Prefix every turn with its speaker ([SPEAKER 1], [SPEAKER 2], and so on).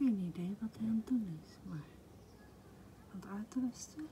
[SPEAKER 1] Geen idee wat hij aan het doen is, maar aan het uitrusten?